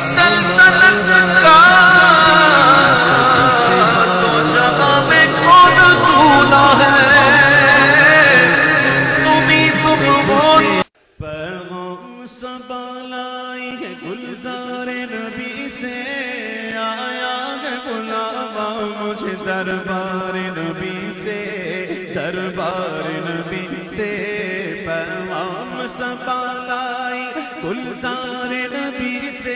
سلطنت کا تو جگہ میں کون دولا ہے؟ تم ہی تم ہو پیغام سبا ہے گلزار نبی سے۔ آیا ہے بلاوا مجھے دربار نبی سے۔ دربار نبی گلزار نبی سے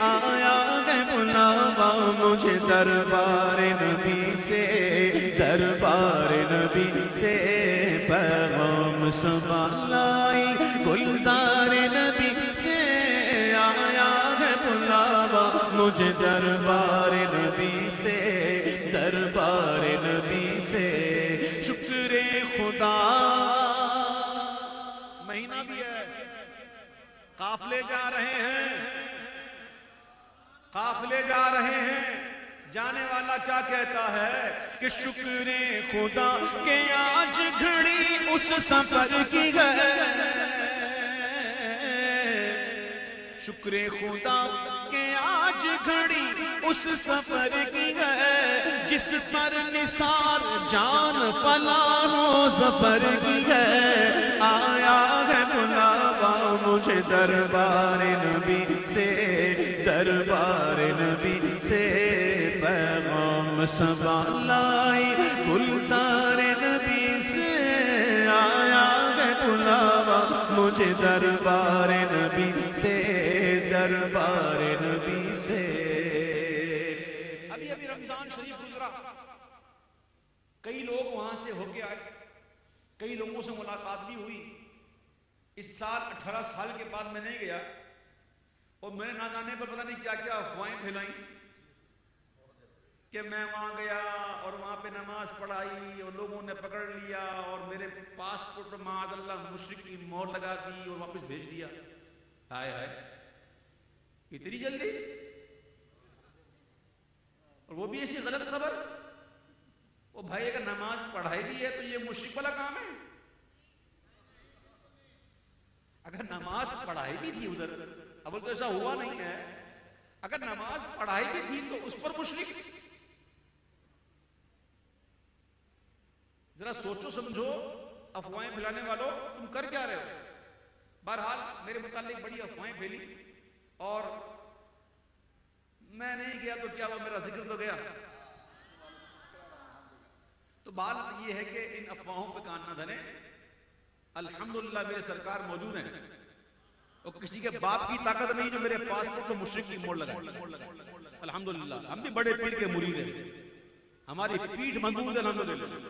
آیا ہے بلاوا مجھے دربار نبی سے، دربار نبی سے پیغام سبا گلزار نبی سے آیا ہے بلاوا مجھے دربار نبی قافلے جا رہے ہیں۔ قافلے جا رہے ہیں۔ جانے والا کیا کہتا ہے کہ شکر خدا کہ آج گھڑی اس سفر کی گئے شکر خدا کہ آج گھڑی اس سفر کی ہے۔ جس پر نثار جان پلانو سفر کی ہے۔ آیا ہے بلاوا مجھے دربار نبی سے، دربار نبی سے۔ پیغام سبا لائی گلزار نبی سے۔ آیا ہے بلاوا مجھے دربار نبی سے۔ دربار نبی شریف کئی لوگ وہاں سے ہو کے آئے، کئی لوگوں سے ملاقات بھی ہوئی۔ اس سال اٹھارہ سال کے بعد میں نہیں گیا اور میں نے نہ جانے پر پتہ نہیں کیا کیا افواہیں پھیلائیں کہ میں وہاں گیا اور وہاں پہ نماز پڑھائی اور لوگوں نے پکڑ لیا اور میرے پاسپورٹ معاذ اللہ مشرق کی مور لگا دی اور واپس بھیج دیا۔ ہائے ہائے، اتنی جلدی؟ اور وہ بھی ایسی غلط خبر؟ وہ بھائی اگر نماز پڑھائی بھی ہے تو یہ مشرق والا کام ہے۔ اگر نماز پڑھائی بھی تھی ادھر، اول تو ایسا ہوا نہیں ہے۔ اگر نماز پڑھائی بھی تھی تو اس پر مشرق ذرا سوچو، سمجھو، افواہیں پھیلانے والوں تم کر کیا رہے ہو؟ بہرحال میرے متعلق بڑی افواہیں پھیلی اور میں نہیں گیا تو کیا وہ میرا ذکر تو گیا؟ تو بات یہ ہے کہ ان افواہوں پہ کان نہ دھریں۔ الحمدللہ میرے سرکار موجود ہیں۔ اور کسی کے باپ کی طاقت نہیں جو میرے پاسپورٹ کو مشرق کی موڑ لگا الحمدللہ، ہم بھی بڑے پیر کے مرید ہیں۔ ہماری پیٹھ مضبوط ہے، الحمدللہ۔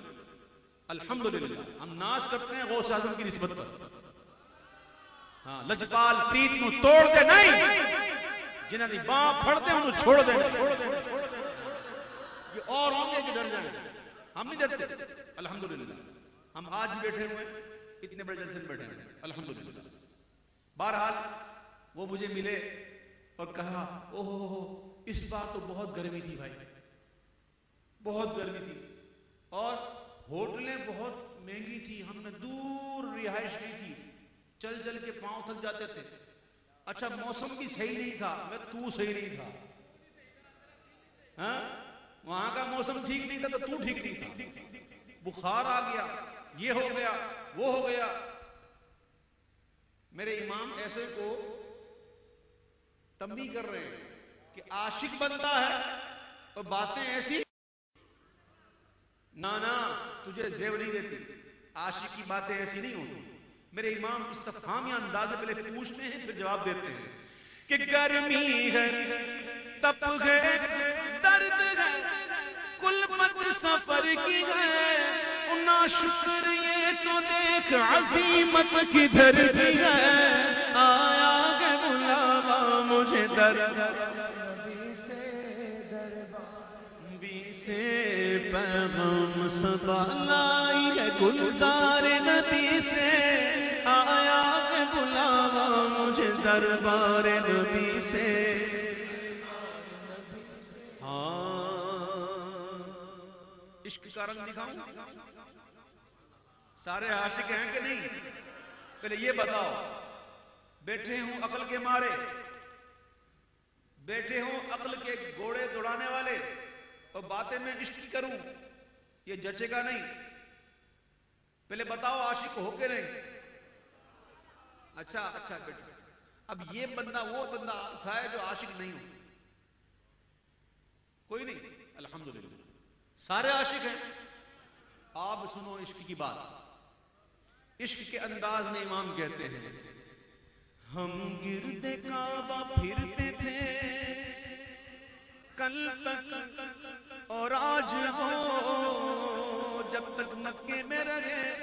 الحمدللہ، ہم ناز کرتے ہیں غوث اعظم کی نسبت پر۔ ہاں لجپال پریت نو توڑ دے نہیں۔ جنہاں دی باں پھڑتے ہیں، انہوں چھوڑ دیں۔ یہ اور ہوں گے کہ ڈر جائیں ہم نہیں ڈرتے۔ الحمدللہ۔ ہم آج بیٹھے ہوئے اتنے بڑے جلسے میں بیٹھے ہیں۔ الحمدللہ۔ بہرحال وہ مجھے ملے اور کہا، اوہ ہو ہو اس بار تو بہت گرمی تھی بھائی۔ بہت گرمی تھی۔ اور ہوٹلیں بہت مہنگی تھی ہم نے دور رہائش کی تھی۔ چل چل کے پاؤں تھک جاتے تھے۔ اچھا موسم بھی صحیح نہیں تھا۔ میں تو صحیح نہیں تھا۔ ہاں؟ وہاں کا موسم ٹھیک نہیں تھا تو تو ٹھیک نہیں تھا۔ بخار آ گیا، یہ ہو گیا، وہ ہو گیا۔ میرے امام ایسے کو تمبی کر رہے ہیں کہ عاشق بنتا ہے اور باتیں ایسی۔ نانا، تجھے زیو نہیں دیتی۔ عاشق کی باتیں ایسی نہیں ہوتی۔ میرے امام استفہامی انداز پہلے پوچھتے ہیں، پھر جواب دیتے ہیں۔ کہ گرمی ہے، تپ ہے، درد ہے کل مت سفر کی ہے۔ نا شکر، یہ تو دیکھ، عظیمت کدھر کی ہے۔ آیا کہ بلاوا مجھے درد۔ بی سے پیغام سبا لائی ہے، گلزار نبی سے۔ دربار نبی سے۔ ہاں۔ عشق کا رنگ دکھاؤں۔ سارے عاشق ہیں کہ نہیں؟ پہلے یہ بتاؤ۔ بیٹھے ہوں عقل کے مارے۔ بیٹھے ہوں عقل کے گھوڑے دوڑانے والے۔ اور باتیں میں عشق کروں۔ یہ جچے گا نہیں۔ پہلے بتاؤ عاشق ہو کے نہیں۔ اچھا اچھا بیٹھے اب یہ بندہ وہ بندہ اٹھائے جو عاشق نہیں ہو۔ کوئی نہیں۔ الحمدللہ۔ سارے عاشق ہیں۔ آپ سنو عشق کی بات۔ عشق کے انداز میں امام کہتے ہیں ہم گرد کعبہ پھرتے تھے۔ کل تک اور آج ہو جب تک مکے میں رہے۔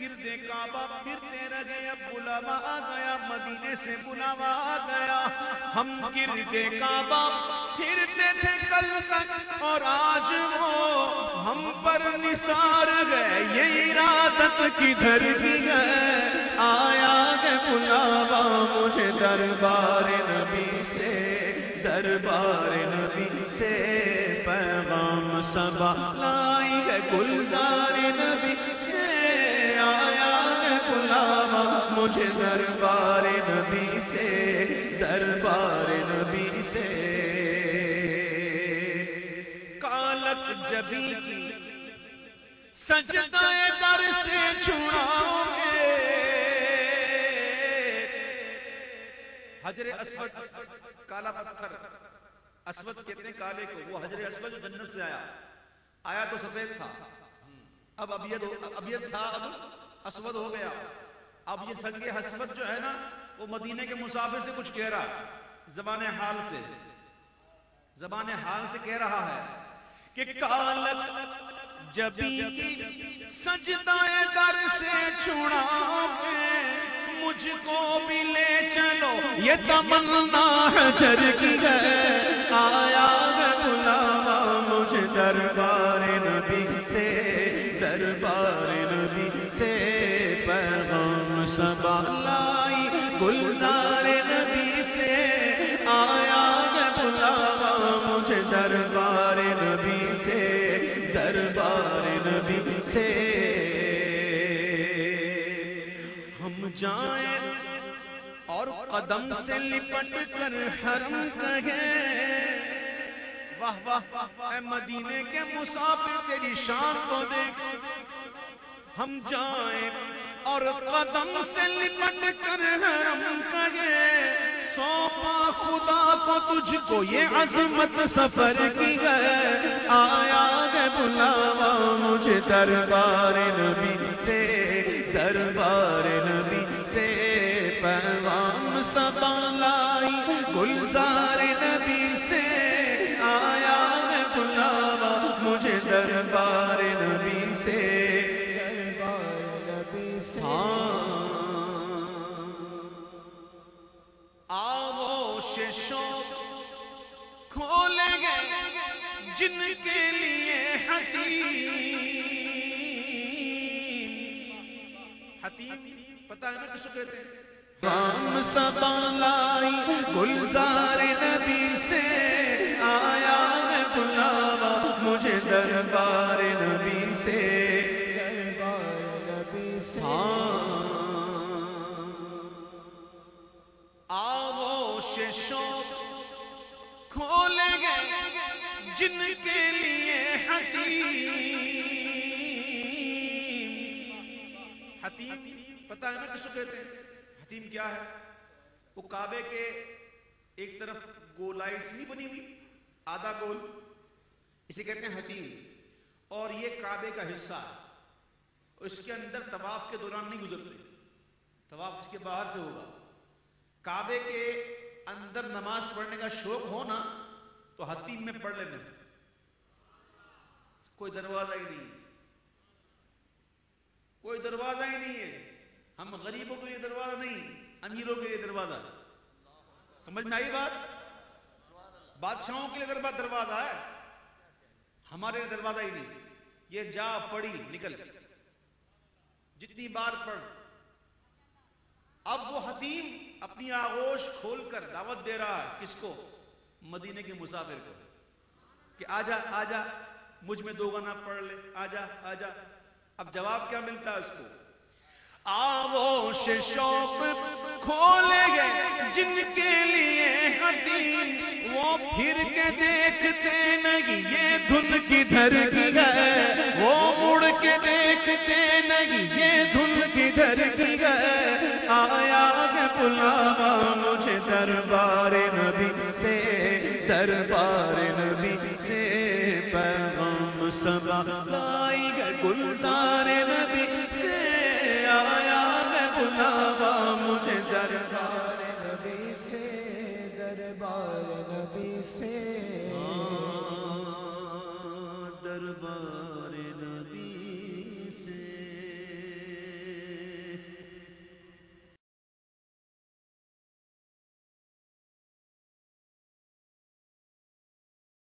گردے کعبہ پھرتے رہے، اب بلاوا آ گیا، مدینے سے بلاوا آ گیا۔ ہم گردے کعبہ پھرتے تھے کل تک، اور آج وہ ہم پر نثار گئے یہ ارادت کدھر کی گئے آیا گے بلاوا مجھے دربار نبی سے، دربار نبی سے۔ پیغام سبا لائی گے گلزار نبی مجھے دربار نبی سے، دربار نبی سے۔ کالک جبی کی سجدہ در سے چھڑاؤ گے۔ حجر اسود، کالا پتھر۔ اسود کہتے ہیں کالے کو؟ وہ حجر اسود جو جنت سے آیا۔ آیا تو سفید تھا۔ اب ابید ابید تھا، اب اسود ہو گیا۔ اب یہ سنگ حسود جو ہے نا، وہ مدینے کے مسافر سے کچھ کہہ رہا زبان حال سے۔ زبان حال سے کہہ رہا ہے کہ کالک جبی سجدہ در سے چھڑا مجھ کو بھی لے چلو۔ یہ تمنا حجر کی ہے۔ آیا ہے بلاوا مجھے دربار نبی سے، دربار نبی سے لائی، گلزار نبی سے آیا ہے بلاوا مجھے دربار نبی سے، دربار نبی سے۔ ہم جائیں اور قدم سے لپٹ کر حرم کہیں۔ واہ واہ، اے مدینے کے مسافر، تیری شان کو دیکھ۔ ہم جائیں اور قدم سے لپٹ کر حرم کہیں سوپا خدا کو تجھ کو یہ عظمت سفر کی گئے آیا گے بلاوا مجھے دربار نبی سے، دربار نبی سے۔ پیغام سبا لائی گلزار نبی سے۔ آیا گے بلاوا مجھے دربار نبی سے۔ جن کے لیے حتیم۔ حتیم پتہ ہے نا کسو کہتے ہیں؟ رام سبا لائی گلزار نبی سے آیا ہے بلاوا مجھے دربار نبی سے۔ آغوش شوق کھولیں گے جن کے لیے حتیم۔ حتیم پتہ ہے نا کسو کہتے ہیں؟ حتیم کیا ہے؟ وہ کعبے کے ایک طرف گولائی سی نہیں بنی ہوئی، آدھا گول، اسے کہتے ہیں حتیم۔ اور یہ کعبے کا حصہ ہے۔ اس کے اندر طواف کے دوران نہیں گزرتے۔ طواف اس کے باہر سے ہوگا۔ کعبے کے اندر نماز پڑھنے کا شوق ہو نا تو حتیم میں پڑھ لینا۔ کوئی دروازہ ہی نہیں ہے۔ کوئی دروازہ ہی نہیں ہے۔ ہم غریبوں کے لیے دروازہ نہیں، امیروں کے لیے دروازہ۔ سمجھ میں آئی بات؟ بادشاہوں کے لیے دربار دروازہ ہے، ہمارے لیے دروازہ ہی نہیں۔ یہ جا پڑی، نکل۔ جتنی بار پڑھ۔ اب وہ حتیم اپنی آغوش کھول کر دعوت دے رہا ہے، کس کو؟ مدینے کے مسافر کو کہ آجا آجا، مجھ میں دو گنا پڑھ لے، آجا آجا۔ اب جواب کیا ملتا ہے اس کو؟ آوش شوق کھولے گئے جن کے لیے حدیث پھر کے دیکھتے نہیں، یہ دھن کی دھر کی وہ مڑ کے دیکھتے نہیں، یہ دھن کی دھر کی گئے آیا ہے بلاوا مجھے دربار نبی سے، دربار نبی سے، پیغام سبا لائی گئے گلزار نبی سے۔ آیا ہے بلاوا مجھے دربار نبی سے۔ دربار نبی سے